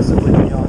aggressively on the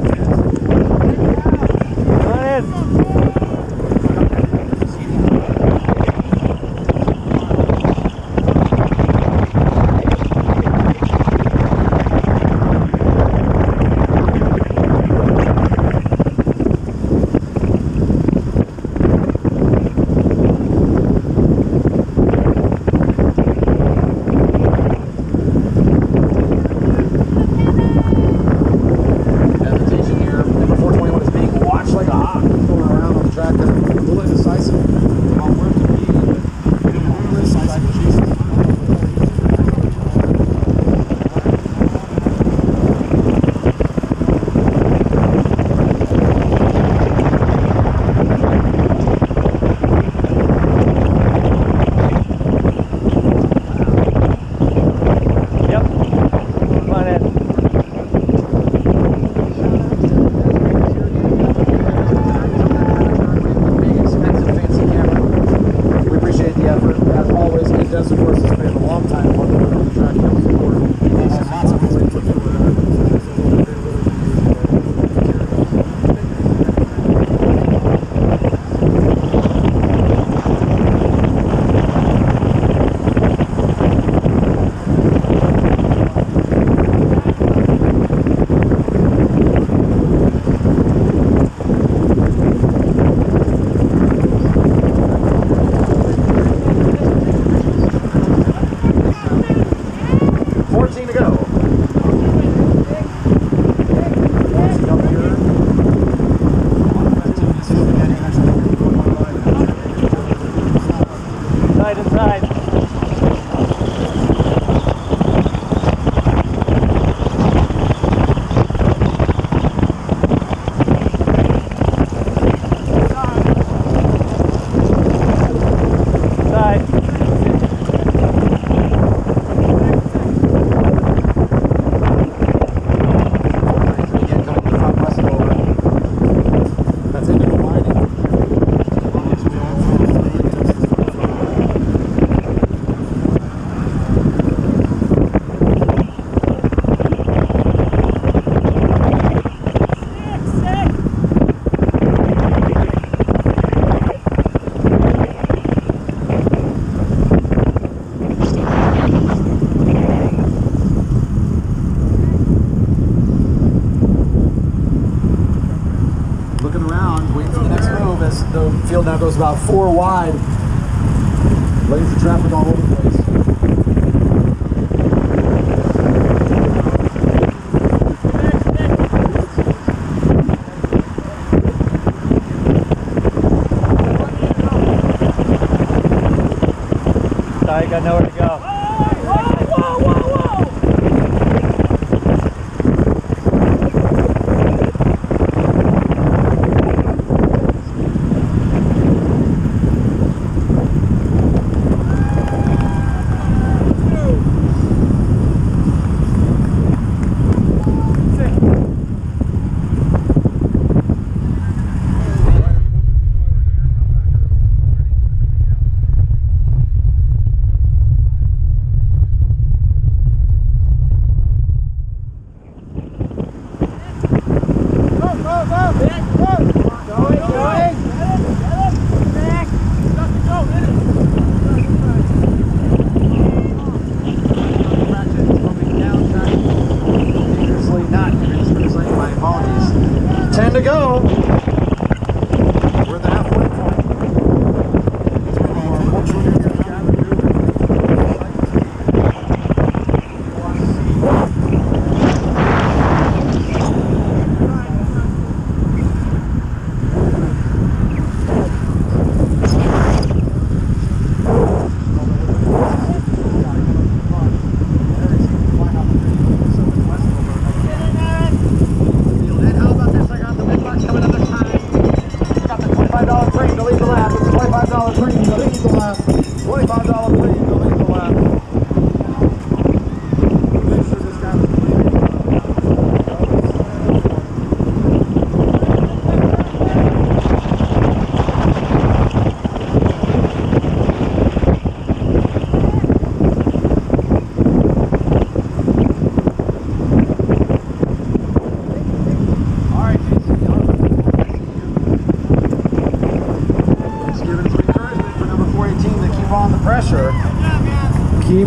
does the work. side to. field now goes about four wide. Lanes of traffic all over the place. I got nowhere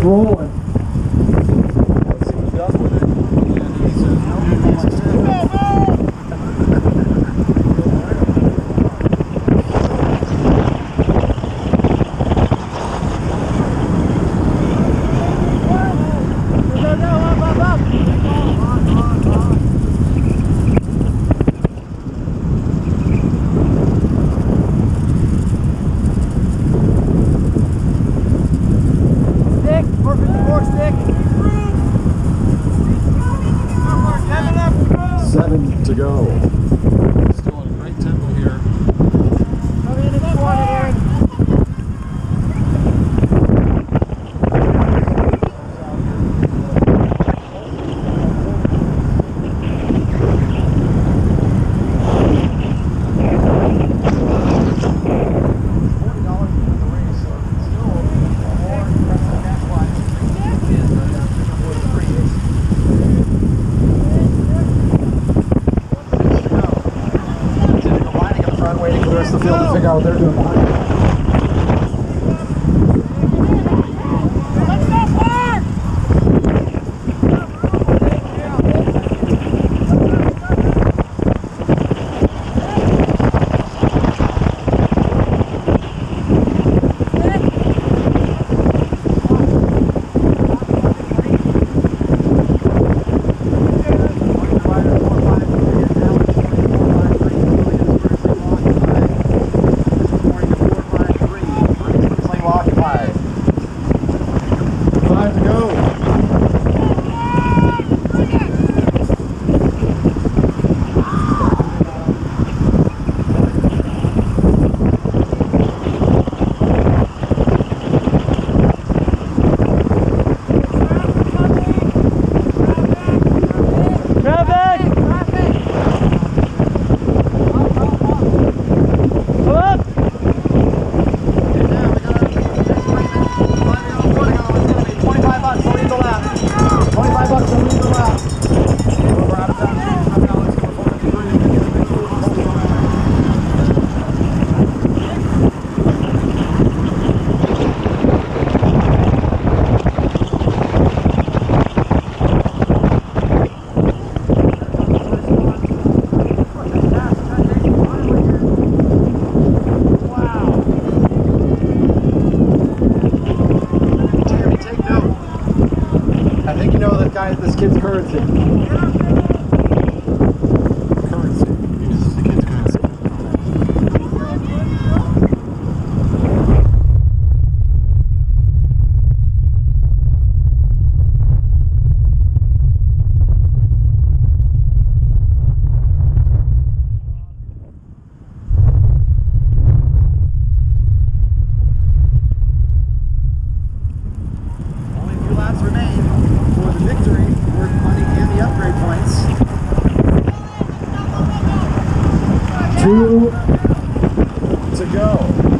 bro Check out what they're doing behind me. kids currency. to go.